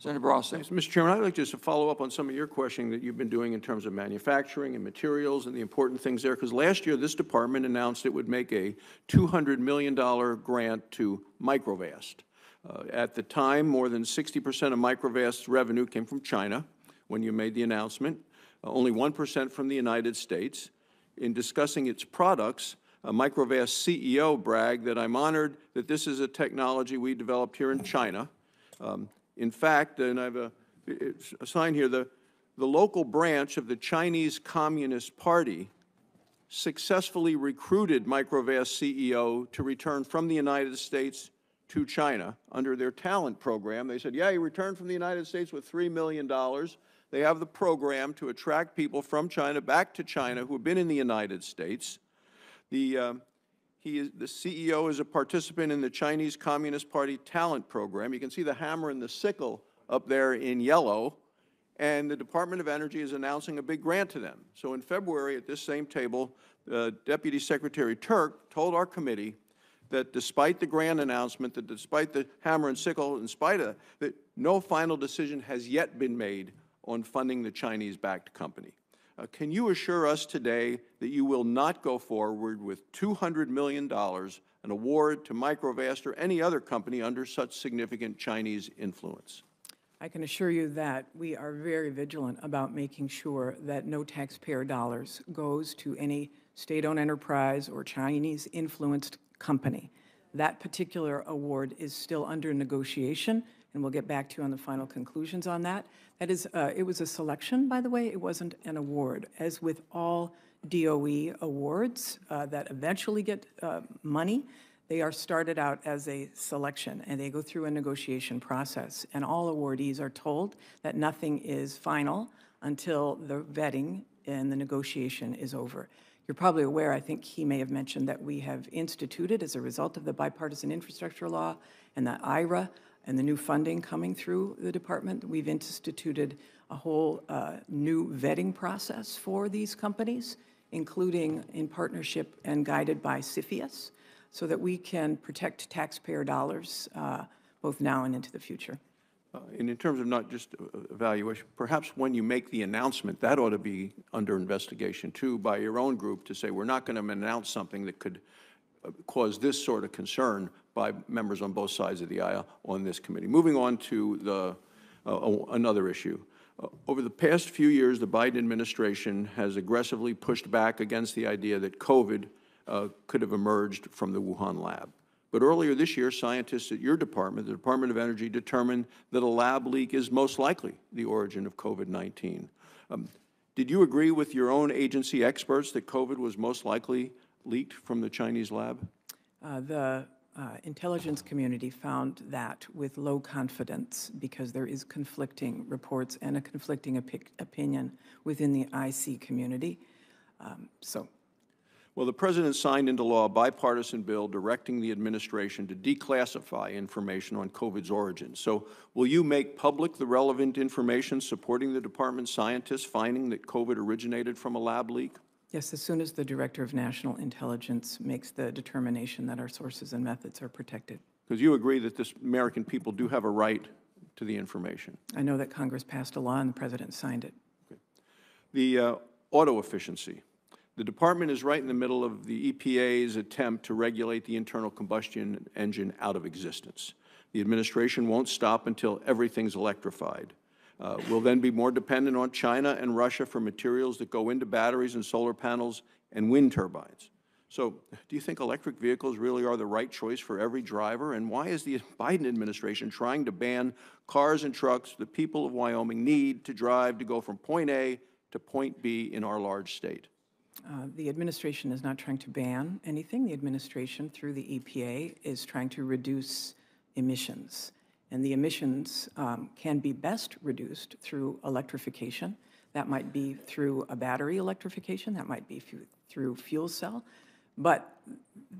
Senator Barrasso. Mr. Chairman, I'd like just to follow up on some of your questioning that you've been doing in terms of manufacturing and materials and the important things there, because last year, this department announced it would make a $200 million grant to Microvast. Uh, At the time, more than 60% of Microvast's revenue came from China when you made the announcement, uh, only 1% from the United States. In discussing its products, uh, Microvast CEO bragged that I'm honored that this is a technology we developed here in China. Um, In fact, and I have a, a sign here, the, the local branch of the Chinese Communist Party successfully recruited Microvast CEO to return from the United States to China under their talent program. They said, yeah, he returned from the United States with $3 million. They have the program to attract people from China back to China who have been in the United States. The, uh, he is, the CEO is a participant in the Chinese Communist Party talent program. You can see the hammer and the sickle up there in yellow. And the Department of Energy is announcing a big grant to them. So in February, at this same table, uh, Deputy Secretary Turk told our committee that despite the grant announcement, that despite the hammer and sickle, in spite of that, that no final decision has yet been made on funding the Chinese-backed company. Uh, Can you assure us today that you will not go forward with $200 million, an award to Microvast or any other company under such significant Chinese influence? I can assure you that we are very vigilant about making sure that no taxpayer dollars goes to any state-owned enterprise or Chinese-influenced company. That particular award is still under negotiation, and we'll get back to you on the final conclusions on that. That is, uh, it was a selection, by the way, it wasn't an award. As with all DOE awards uh, that eventually get uh, money, they are started out as a selection, and they go through a negotiation process. And all awardees are told that nothing is final until the vetting and the negotiation is over. You're probably aware, I think he may have mentioned that we have instituted, as a result of the bipartisan infrastructure law and the IRA and the new funding coming through the department, we've instituted a whole uh, new vetting process for these companies, including in partnership and guided by CFIUS so that we can protect taxpayer dollars uh, both now and into the future. Uh, And in terms of not just uh, evaluation, perhaps when you make the announcement, that ought to be under investigation too by your own group to say, we're not going to announce something that could uh, cause this sort of concern by members on both sides of the aisle on this committee. Moving on to the, uh, another issue. Uh, Over the past few years, the Biden administration has aggressively pushed back against the idea that COVID uh, could have emerged from the Wuhan lab. But earlier this year, scientists at your department, the Department of Energy, determined that a lab leak is most likely the origin of COVID-19. Um, did you agree with your own agency experts that COVID was most likely leaked from the Chinese lab? Uh, The uh, intelligence community found that with low confidence because there is conflicting reports and a conflicting opi- opinion within the IC community. Um, So Well, the President signed into law a bipartisan bill directing the administration to declassify information on COVID's origin. So will you make public the relevant information supporting the department's scientists finding that COVID originated from a lab leak? Yes, as soon as the Director of National Intelligence makes the determination that our sources and methods are protected. Because you agree that this American people do have a right to the information. I know that Congress passed a law and the President signed it. The uh, auto efficiency. The department is right in the middle of the EPA's attempt to regulate the internal combustion engine out of existence. The administration won't stop until everything's electrified. Uh, We'll then be more dependent on China and Russia for materials that go into batteries and solar panels and wind turbines. So do you think electric vehicles really are the right choice for every driver? And why is the Biden administration trying to ban cars and trucks the people of Wyoming need to drive to go from point A to point B in our large state? Uh, The administration is not trying to ban anything. The administration, through the EPA, is trying to reduce emissions. And the emissions um, can be best reduced through electrification. That might be through a battery electrification, that might be through fuel cell. But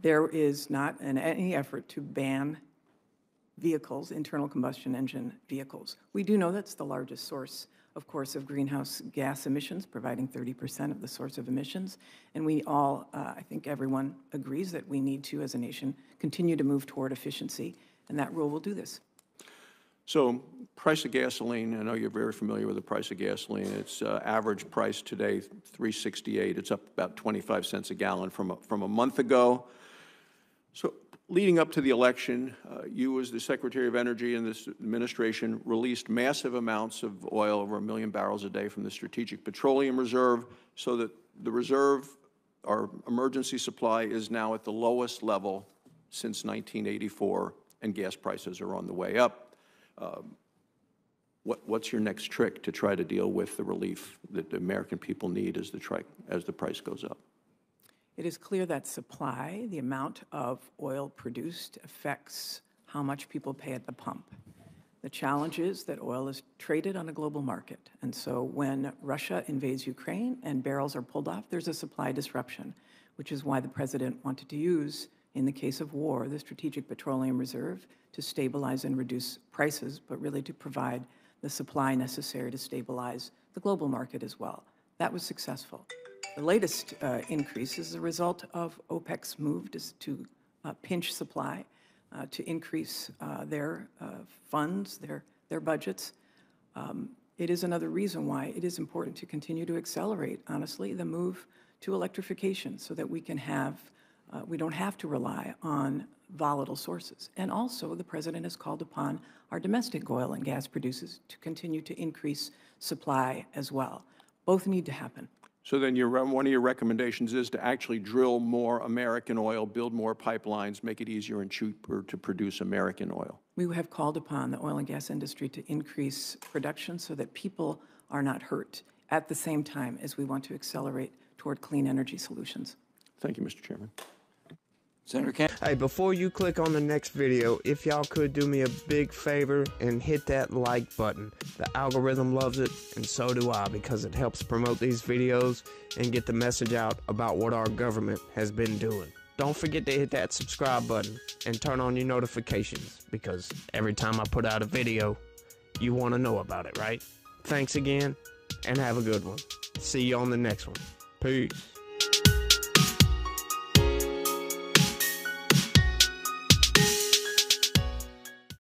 there is not an- any effort to ban vehicles, internal combustion engine vehicles. We do know that's the largest source, of course, of greenhouse gas emissions, providing 30% of the source of emissions. And we all, uh, I think everyone agrees that we need to, as a nation, continue to move toward efficiency, and that rule will do this. So price of gasoline, I know you're very familiar with the price of gasoline. It's uh, average price today, 368. It's up about 25 cents a gallon from, a- from a month ago. So leading up to the election, uh, you as the Secretary of Energy and this administration released massive amounts of oil, over a million barrels a day from the Strategic Petroleum Reserve, so that the reserve, our emergency supply, is now at the lowest level since 1984, and gas prices are on the way up. Um, What, what's your next trick to try to deal with the relief that the American people need as the, tri- as the price goes up? It is clear that supply, the amount of oil produced, affects how much people pay at the pump. The challenge is that oil is traded on a global market. And so when Russia invades Ukraine and barrels are pulled off, there's a supply disruption, which is why the president wanted to use, in the case of war, the Strategic Petroleum Reserve to stabilize and reduce prices, but really to provide the supply necessary to stabilize the global market as well. That was successful. The latest uh, increase is a result of OPEC's move to- to uh, pinch supply, uh, to increase uh, their uh, funds, their, their budgets. Um, It is another reason why it is important to continue to accelerate, honestly, the move to electrification so that we can have, uh, we don't have to rely on volatile sources. And also, the president has called upon our domestic oil and gas producers to continue to increase supply as well. Both need to happen. So then your, one of your recommendations is to actually drill more American oil, build more pipelines, make it easier and cheaper to produce American oil. We have called upon the oil and gas industry to increase production so that people are not hurt at the same time as we want to accelerate toward clean energy solutions. Thank you, Mr. Chairman. Senator. Hey, before you click on the next video, if y'all could do me a big favor and hit that like button. The algorithm loves it, and so do I, because it helps promote these videos and get the message out about what our government has been doing. Don't forget to hit that subscribe button and turn on your notifications, because every time I put out a video, you want to know about it, right? Thanks again, and have a good one. See you on the next one. Peace.